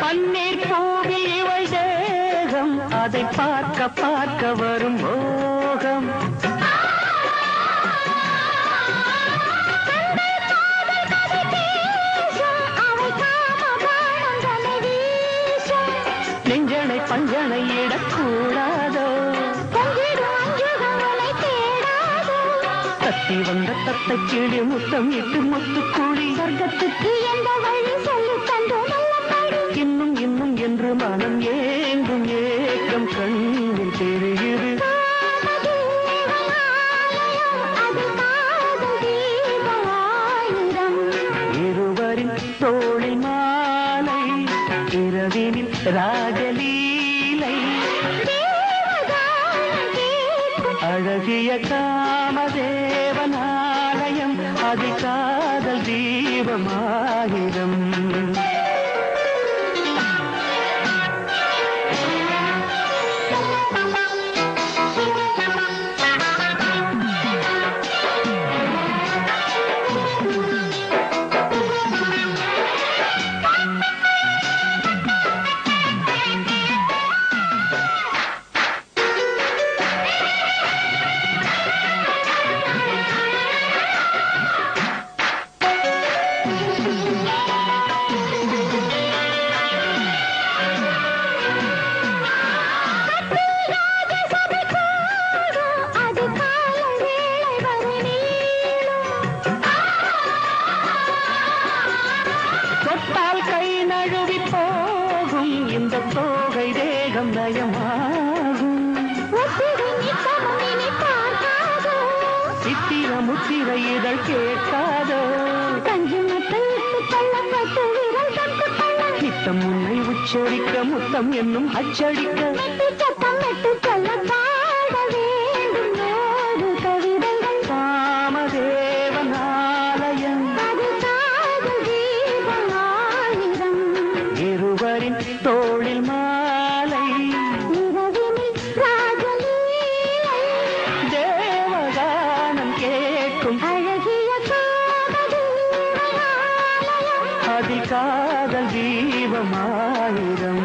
பன்னீர் பூவில் இவள் தேகம். அதை பார்க்க பார்க்க வரும் மோகம். நெஞ்சனை பஞ்சனை இடக்கூடாதோ? தத்தி வந்த தத்தை கிளி முத்தம் இட்டு முத்து கூடி சொர்க்கத்துக்கு எந்த வழி சொல்லி தந்தோ நல்ல இன்னும் இன்னும் என்று மனம் ஏங்கும் ஏக்கம் கண்ணில் தெரியுது. இருவரின் தோளில் மாலை இரவினில் ராஜலீலை அழகிய காமதேவனாலயம் அதிகாதல் தீபமாயிரம் இந்த தோகை தேகம் நயமாகும். சித்திர முத்திரை இதழ் கேட்காதோ? நித்தம் உன்னை உச்சரிக்க முத்தம் என்னும் அச்சடிக்க. தோளில் மாலை. தேவகானம் கேட்கும். அழகிய அதில் காதல் தீபமாயிரம்.